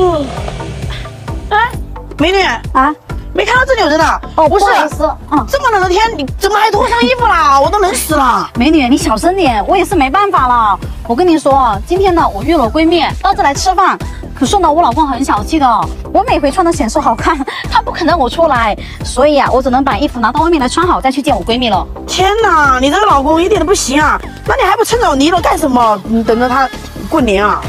嗯，哎，美女啊，没看到这里有人呢？哦，不是不好意思，嗯，这么冷的天，你怎么还脱上衣服啦？我都冷死了。美女，你小声点，我也是没办法了。我跟你说，今天呢，我约了我闺蜜到这来吃饭，可是呢，我老公很小气的，我每回穿的显瘦好看，他不肯让我出来，所以啊，我只能把衣服拿到外面来穿好，再去见我闺蜜了。天哪，你这个老公一点都不行啊！那你还不趁早离了干什么？你等着他过年啊？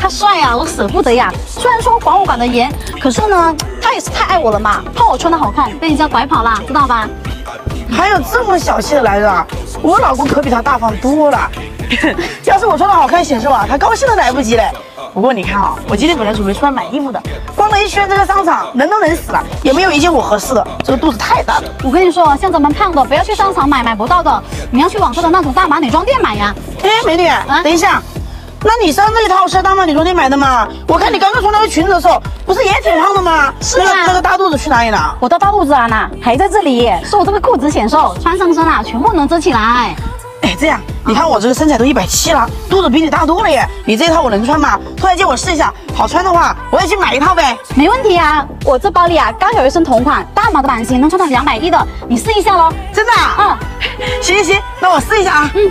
他帅呀、我舍不得呀。虽然说管我管得严，可是呢，他也是太爱我了嘛，怕我穿的好看被人家拐跑了，知道吧？还有这么小气的来着啊！我老公可比他大方多了。要是我穿的好看显瘦啊，他高兴都来不及嘞。不过你看啊，我今天本来准备出来买衣服的，逛了一圈这个商场，人都冷死了，也没有一件我合适的。这个肚子太大了。我跟你说，像咱们胖的，不要去商场买，买不到的，你要去网上的那种大码女装店买呀。哎，美女，等一下，那你上这一套是在大码女装店买的吗？我看你刚刚穿那个裙子的时候，不是也挺胖的吗？是啊那个那个大肚子去哪里了？我的大肚子啊那，还在这里，是我这个裤子显瘦，穿上身啊，全部能遮起来。哎，这样，你看我这个身材都一百七了，肚子比你大多了耶。你这一套我能穿吗？推荐我试一下，好穿的话，我也去买一套呗。没问题啊，我这包里啊刚有一身同款大码的版型，能穿到两百一的，你试一下喽。真的、啊？嗯，行行行，那我试一下啊。嗯。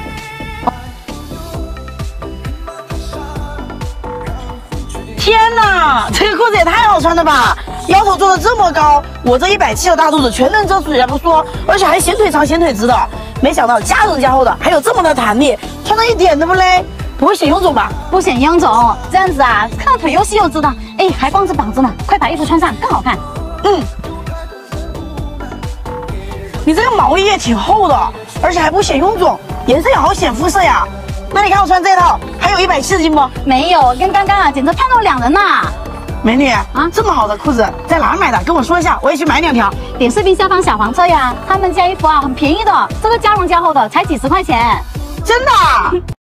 天哪，这个裤子也太好穿了吧！腰头做的这么高，我这一百七的大肚子全能遮住也不说，而且还显腿长显腿直的。没想到加绒加厚的，还有这么的弹力，穿的一点都不勒，不会显臃肿吧？不显臃肿，这样子啊，看到腿又细又直的，哎，还光着膀子呢，快把衣服穿上更好看。嗯，你这个毛衣也挺厚的，而且还不显臃肿，颜色也好显肤色呀。那你看我穿这套，还有一百七十斤不？没有，跟刚刚啊简直判若两人呐、美女啊，这么好的裤子在哪儿买的？跟我说一下，我也去买两条。点视频下方小黄车呀，他们家衣服啊很便宜的，这个加绒加厚的才几十块钱。真的啊？